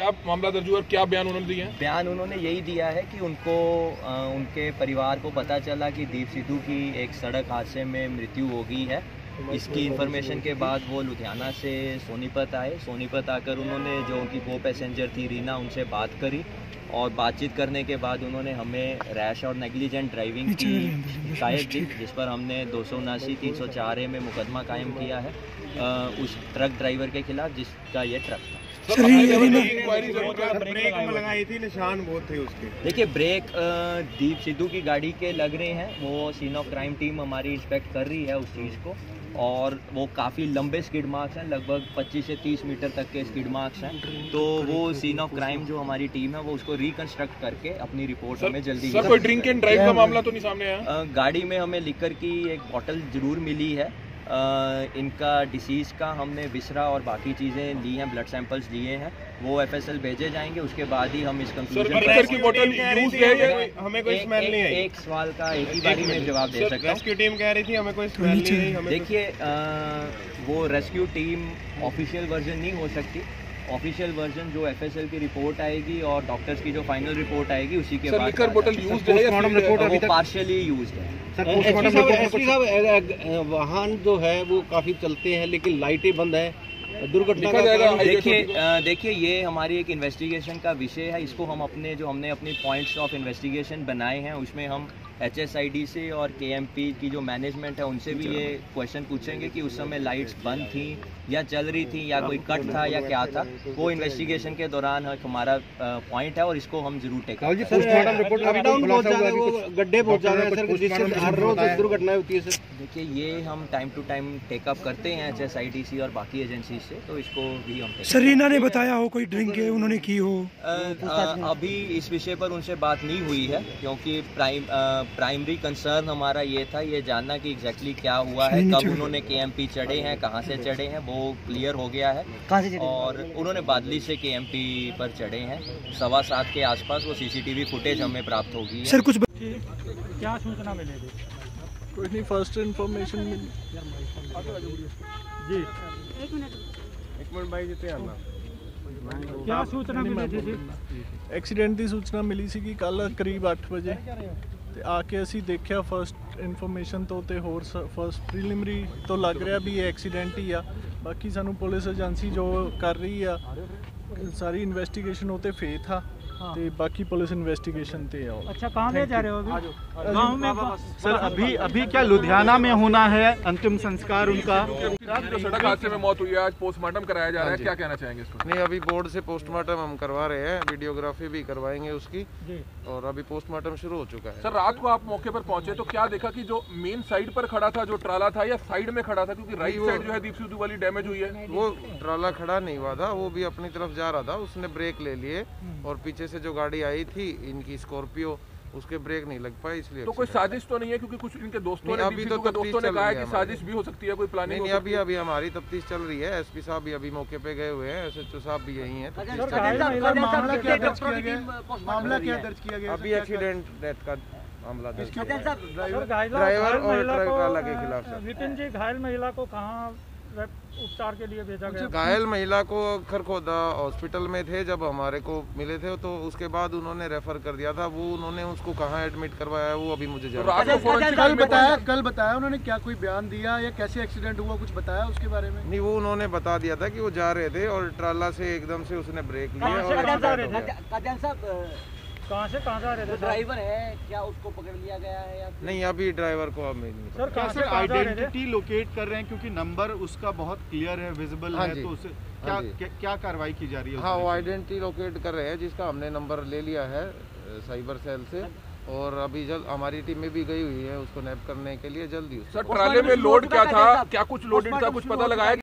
क्या मामला दर्ज हुआ और क्या बयान उन्होंने दिया हैं? बयान उन्होंने यही दिया है कि उनको अ, उनके परिवार को पता चला कि दीप सिद्धू की एक सड़क हादसे में मृत्यु हो गई है। इसकी इन्फॉर्मेशन के बाद वो लुधियाना से सोनीपत आए। सोनीपत आकर उन्होंने जो उनकी को पैसेंजर थी रीना उनसे बात करी और बातचीत करने के बाद उन्होंने हमें रैश और नेग्लिजेंट ड्राइविंग की शिकायत दी जिस पर हमने दो सौ उनासी तीन सौ चार ए में मुकदमा कायम किया है उस ट्रक ड्राइवर के खिलाफ जिसका ये ट्रक था। सर इंक्वायरी ज़रूर करें ब्रेक में लगाई थी निशान बहुत थे उसके। देखिए ब्रेक दीप सिद्धू की गाड़ी के लग रहे हैं। वो सीन ऑफ़ क्राइम टीम हमारी इंस्पेक्ट कर रही है उस चीज़ को। और वो काफ़ी लंबे स्किड मार्क्स हैं लगभग 25 से 30 मीटर तक के स्किड मार्क्स हैं। तो वो सीन ऑफ़ क्राइम जो हमारी टीम है वो उसको रिकंस्ट्रक्ट करके अपनी रिपोर्ट हमें जल्दी सर कोई ड्रिंक एंड ड्राइव का मामला तो नहीं सामने आया? गाड़ी में हमें लिकर की एक बॉटल ज़रूर मिली है। इनका डिसीज़ का हमने विसरा और बाकी चीज़ें ली हैं ब्लड सैंपल्स लिए हैं। वो एफएसएल भेजे जाएँगे उसके बाद ही हम इस सर कंक्लूजन की बोतल यूज़ है हमें कोई एक, स्मेल नहीं है आई? एक सवाल का एक ही बारी में जवाब दे सकता हूँ। रेस्क्यू टीम कह रही थी हमें कोई स्मेल नहीं आई देखिए वो रेस्क्यू टीम ऑफिशियल वर्जन नहीं हो सकती। ऑफिशियल वर्जन जो एफएसएल की रिपोर्ट आएगी और डॉक्टर्स की जो फाइनल रिपोर्ट आएगी उसी के बाद लिकर बोतल यूज़ है या पोस्टमार्टम फिर- रिपोर्ट अभी वो तक पार्शियली है। वाहन जो है वो काफ़ी चलते हैं लेकिन लाइटें बंद है। दुर्घटना देखिए देखिए ये हमारी एक इन्वेस्टिगेशन का विषय है। इसको हम अपने जो हमने अपनी पॉइंट्स ऑफ़ इन्वेस्टिगेशन बनाए हैं उसमें हम एच से और के की जो मैनेजमेंट है उनसे भी ये क्वेश्चन पूछेंगे कि उस समय लाइट्स बंद थी या चल रही थी या कोई कट था या क्या था। वो इन्वेस्टिगेशन के दौरान हमारा पॉइंट है और इसको हम ज़रूर टेक जी है, है हर रोज दुर्घटनाएँ होती है सर। देखिए ये हम टाइम टू टाइम टेकअप करते हैं एच एस और बाकी एजेंसी से तो इसको भी हम take up सर रीना ने बताया हो कोई ड्रिंक है उन्होंने की हो? अभी इस विषय पर उनसे बात नहीं हुई है क्योंकि प्राइम प्राइमरी कंसर्न हमारा ये था ये जानना कि एग्जैक्टली क्या हुआ है कब उन्होंने के चढ़े हैं कहाँ से चढ़े हैं वो क्लियर हो गया है। और उन्होंने बादली से के पर चढ़े हैं सवा सात के आसपास वो सीसीटीवी फुटेज हमें प्राप्त होगी। सर कुछ क्या सूचना मिलेगी कोई नहीं फ़र्स्ट इन्फॉर्मेशन मिली। जी एक मिनट भाई जिते आना क्या सूचना मिली थी जी ਐਕਸੀਡੈਂਟ ਦੀ ਸੂਚਨਾ ਮਿਲੀ ਸੀ ਕਿ ਕੱਲ ਕਰੀਬ 8 ਵਜੇ ਤੇ ਆ ਕੇ ਅਸੀਂ ਦੇਖਿਆ ਫਰਸਟ ਇਨਫੋਰਮੇਸ਼ਨ ਤੋਂ ਤੇ ਹੋਰ ਫਰਸਟ ਪ੍ਰੀਲਿਮਰੀ ਤੋਂ ਲੱਗ ਰਿਹਾ ਵੀ ਇਹ ਐਕਸੀਡੈਂਟ ਹੀ ਆ ਬਾਕੀ ਸਾਨੂੰ ਪੁਲਿਸ ਏਜੰਸੀ ਜੋ ਕਰ ਰਹੀ ਆ ਸਾਰੀ ਇਨਵੈਸਟੀਗੇਸ਼ਨ ਉਹ ਤੇ ਫੇਥ ਆ ਤੇ ਬਾਕੀ ਪੁਲਿਸ ਇਨਵੈਸਟੀਗੇਸ਼ਨ ਤੇ ਆ अच्छा कहाँ ले जा रहे हो अभी गाँव में सर अभी अभी क्या लुधियाना में होना है अंतिम संस्कार उनका जो सड़क हादसे में मौत हुई है आज पोस्टमार्टम कराया जा रहा है क्या कहना चाहेंगे इसको नहीं अभी बोर्ड से पोस्टमार्टम हम करवा रहे हैं वीडियोग्राफी भी करवाएंगे उसकी जी और अभी पोस्टमार्टम शुरू हो चुका है सर रात को आप मौके पर पहुंचे तो क्या देखा कि जो मेन साइड पर खड़ा था जो ट्राला था या साइड में खड़ा था क्योंकि राइट साइड जो है दीप सिद्धू वाली डैमेज हुई है वो ट्राला खड़ा नहीं हुआ था वो भी अपनी तरफ जा रहा था उसने ब्रेक ले लिए और पीछे से जो गाड़ी आई थी इनकी स्कॉर्पियो उसके ब्रेक नहीं लग पाए इसलिए तो कोई साजिश तो नहीं है क्योंकि कुछ इनके दोस्तों ने अभी तो दोस्तों ने चल कहा है रही कि है। साजिश भी हो सकती है कोई प्लानिंग नहीं अभी अभी हमारी तफ्तीश चल रही है एसपी साहब भी अभी मौके पे गए हुए हैं एसएचओ साहब भी यही हैं मामला क्या दर्ज किया गया अभी एक्सीडेंट डेथ का मामला दर्ज है। ड्राइवर और ट्रक वाला के खिलाफ। विपिन जी घायल महिला को कहाँ उपचार के लिए भेजा गया। घायल महिला को खरखोदा हॉस्पिटल में थे जब हमारे को मिले थे तो उसके बाद उन्होंने रेफर कर दिया था। वो उन्होंने उसको कहाँ एडमिट करवाया वो अभी मुझे तो जाना रात कल बताया कल बताया उन्होंने क्या कोई बयान दिया या कैसे एक्सीडेंट हुआ कुछ बताया उसके बारे में? नहीं वो उन्होंने बता दिया था कि वो जा रहे थे और ट्राला से एकदम से उसने ब्रेक लिया कहाँ से कहाँ जा रहे हो थे? गया। कहाँ से कहाँ जा रहे थे ड्राइवर नहीं अभी ड्राइवर को अब नहीं सर क्या कहाँ से सर आइडेंटिटी लोकेट कर रहे हैं क्योंकि नंबर उसका बहुत क्लियर है विजिबल हाँ है तो उसे हाँ क्या। क्या, क्या कार्रवाई की जा रही है हाँ वो आइडेंटिटी लोकेट कर रहे हैं जिसका हमने नंबर ले लिया है साइबर सेल से। और अभी जल्द हमारी टीम में भी गई हुई है उसको नैप करने के लिए जल्दी उसको। सर ट्राले में लोड क्या था? क्या? कुछ लोडेड था? कुछ पता लगाया